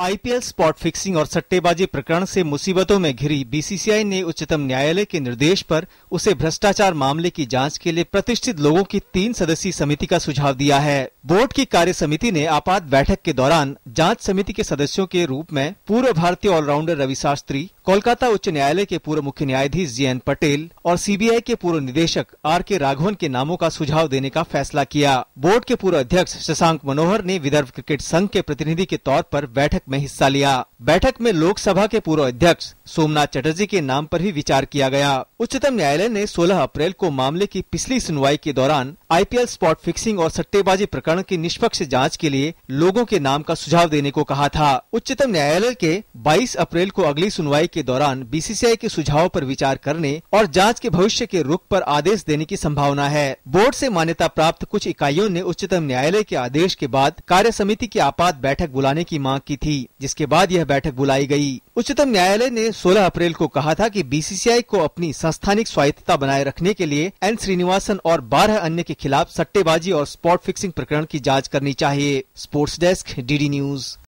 IPL spot fixing और सट्टेबाजी प्रकरण से मुसीबतों में घिरी बीसीसीआई ने उच्चतम न्यायालय के निर्देश पर उसे भ्रष्टाचार मामले की जाँच के लिए प्रतिष्ठित लोगों की तीन सदस्यीय समिति का सुझाव दिया है। बोर्ड की कार्य समिति ने आपात बैठक के दौरान जाँच समिति के सदस्यों के रूप में पूर्व भारतीय ऑलराउंडर रवि शास्त्री कोलकाता उच्च न्यायालय के पूर्व मुख्य न्यायाधीश जी एन पटेल और सीबीआई के पूर्व निदेशक आर के राघवन के नामों का सुझाव देने का फैसला किया। बोर्ड के पूर्व अध्यक्ष शशांक मनोहर ने विदर्भ क्रिकेट संघ के प्रतिनिधि के तौर पर बैठक में हिस्सा लिया। बैठक में लोकसभा के पूर्व अध्यक्ष सोमनाथ चटर्जी के नाम पर भी विचार किया गया। उच्चतम न्यायालय ने 16 अप्रैल को मामले की पिछली सुनवाई के दौरान आईपीएल स्पॉट फिक्सिंग और सट्टेबाजी प्रकरण की निष्पक्ष जाँच के लिए लोगों के नाम का सुझाव देने को कहा था। उच्चतम न्यायालय के 22 अप्रैल को अगली सुनवाई के दौरान बीसीसीआई के सुझाव पर विचार करने और जाँच के भविष्य के रुख पर आदेश देने की संभावना है। बोर्ड से मान्यता प्राप्त कुछ इकाइयों ने उच्चतम न्यायालय के आदेश के बाद कार्य समिति की आपात बैठक बुलाने की मांग की थी, जिसके बाद यह बैठक बुलाई गई। उच्चतम न्यायालय ने 16 अप्रैल को कहा था कि बीसीसीआई को अपनी संस्थानिक स्वायत्तता बनाए रखने के लिए एन श्रीनिवासन और बारह अन्य के खिलाफ सट्टेबाजी और स्पॉट फिक्सिंग प्रकरण की जाँच करनी चाहिए। Sports desk, DD news.